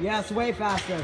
Yes, way faster.